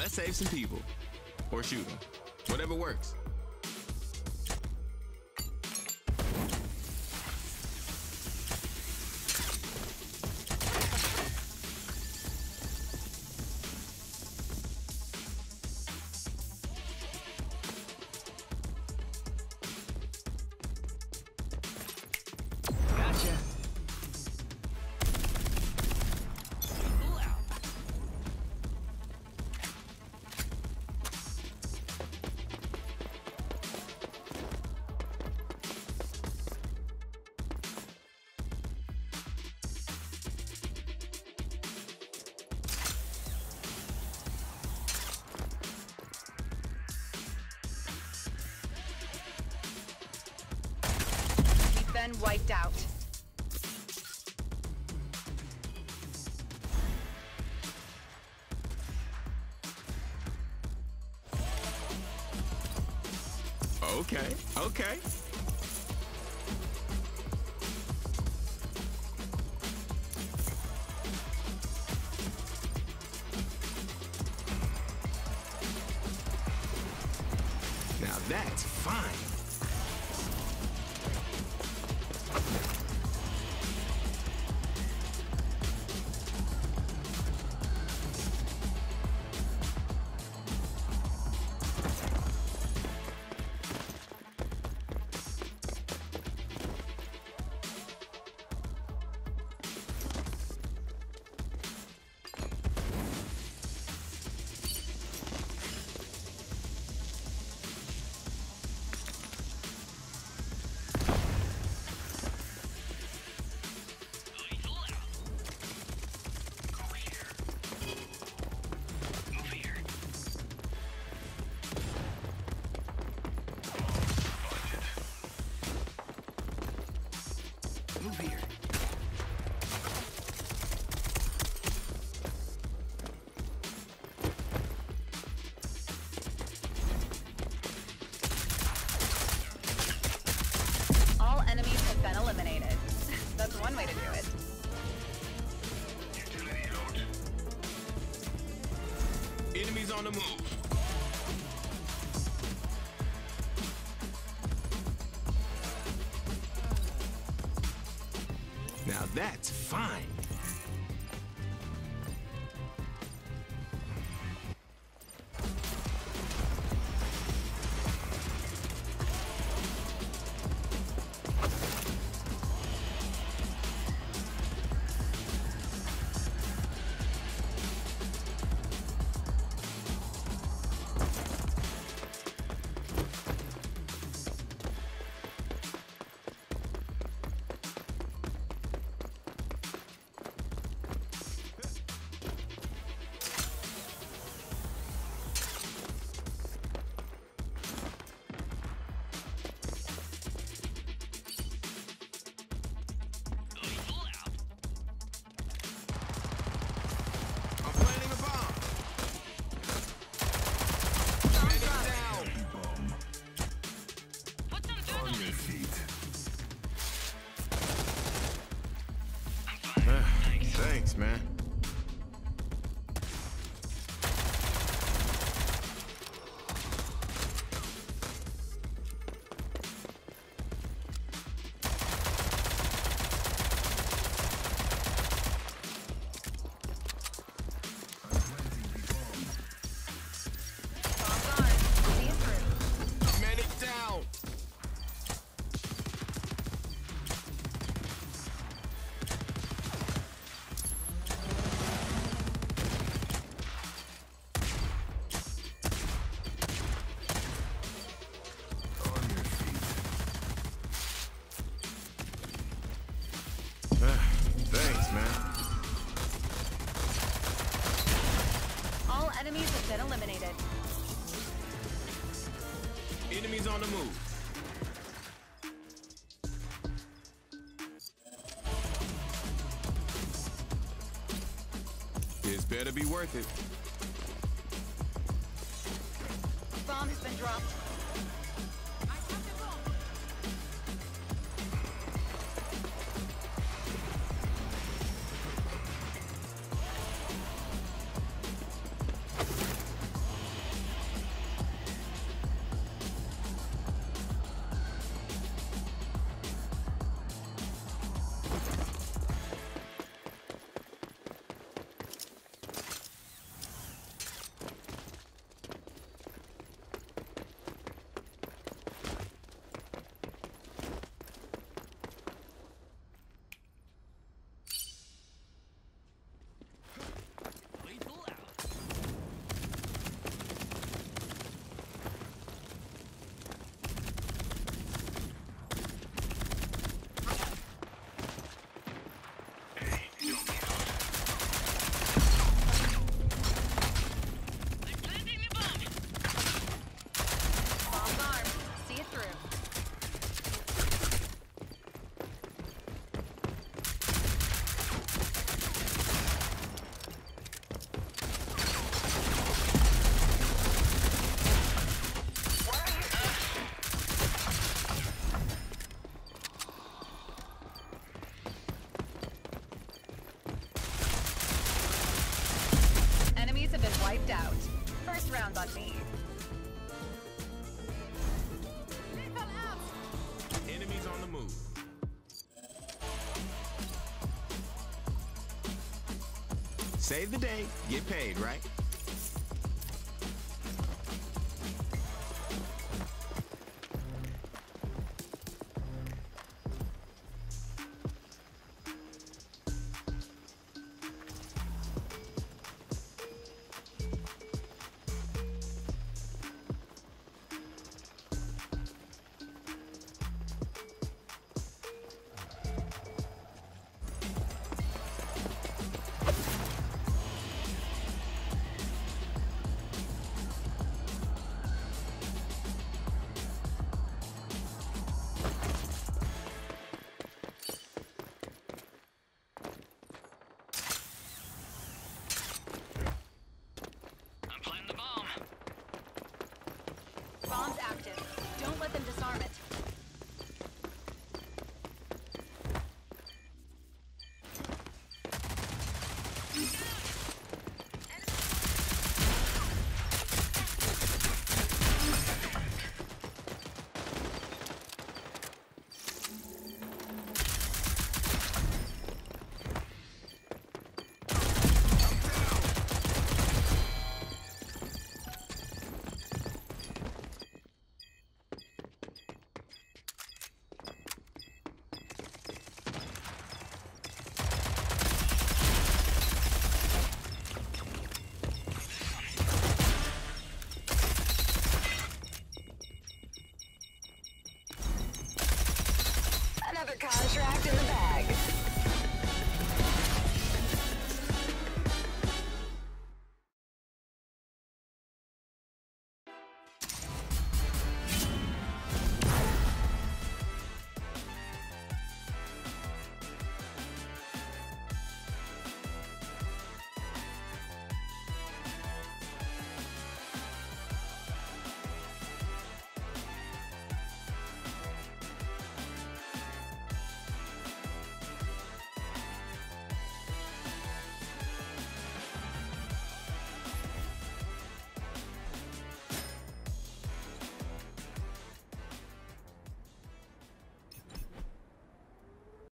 Let's save some people. Or shoot them. Whatever works. Wiped out. Okay, okay. Now that's fine. That's one way to do it. Enemies on the move. Enemies on the move. This better be worth it. Bomb has been dropped. Me. Enemies on the move. Save the day, get paid, right?